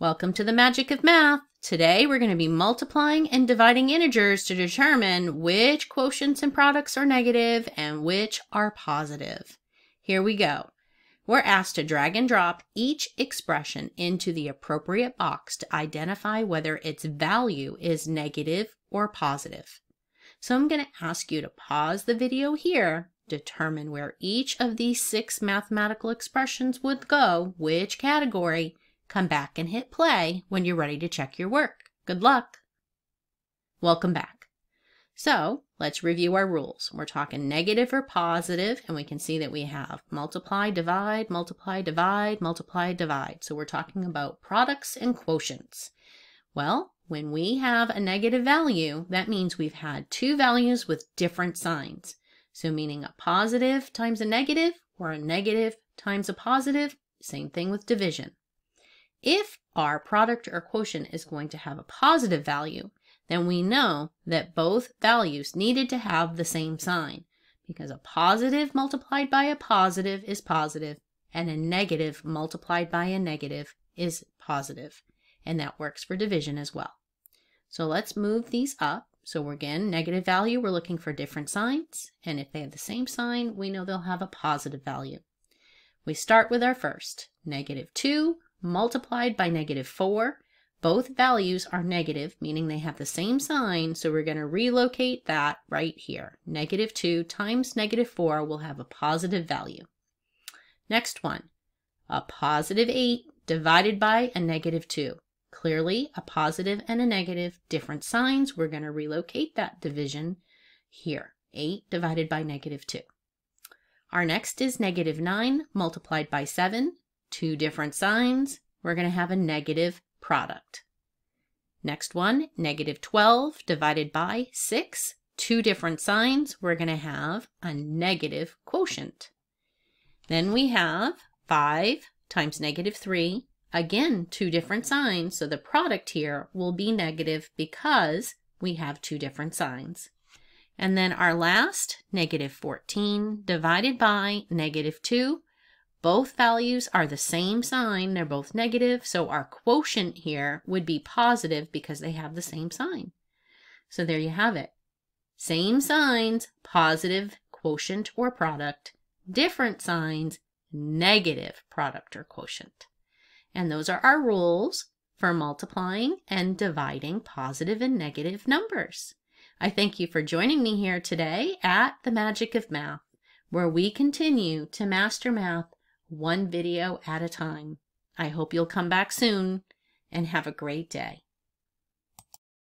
Welcome to the magic of math. Today we're going to be multiplying and dividing integers to determine which quotients and products are negative and which are positive. Here we go. We're asked to drag and drop each expression into the appropriate box to identify whether its value is negative or positive. So I'm going to ask you to pause the video here, determine where each of these six mathematical expressions would go, which category, Come back and hit play when you're ready to check your work. Good luck! Welcome back. So let's review our rules. We're talking negative or positive, and we can see that we have multiply, divide, multiply, divide, multiply, divide. So we're talking about products and quotients. Well, when we have a negative value, that means we've had two values with different signs. So meaning a positive times a negative or a negative times a positive, same thing with division. If our product or quotient is going to have a positive value, then we know that both values needed to have the same sign because a positive multiplied by a positive is positive and a negative multiplied by a negative is positive. And that works for division as well. So let's move these up. So we're again, negative value, we're looking for different signs. And if they have the same sign, we know they'll have a positive value. We start with our first, negative 2 multiplied by negative 4. Both values are negative, meaning they have the same sign, so we're going to relocate that right here. Negative 2 times negative 4 will have a positive value. Next one, a positive 8 divided by a negative 2. Clearly, a positive and a negative, different signs. We're going to relocate that division here. 8 divided by negative 2. Our next is negative 9 multiplied by 7 two different signs, we're going to have a negative product. Next one, negative 12 divided by 6, two different signs, we're going to have a negative quotient. Then we have 5 times negative 3, again, two different signs, so the product here will be negative because we have two different signs. And then our last, negative 14 divided by negative 2, both values are the same sign, they're both negative, so our quotient here would be positive because they have the same sign. So there you have it. Same signs, positive quotient or product, different signs, negative product or quotient. And those are our rules for multiplying and dividing positive and negative numbers. I thank you for joining me here today at The Magic of Math, where we continue to master math one video at a time. I hope you'll come back soon and have a great day.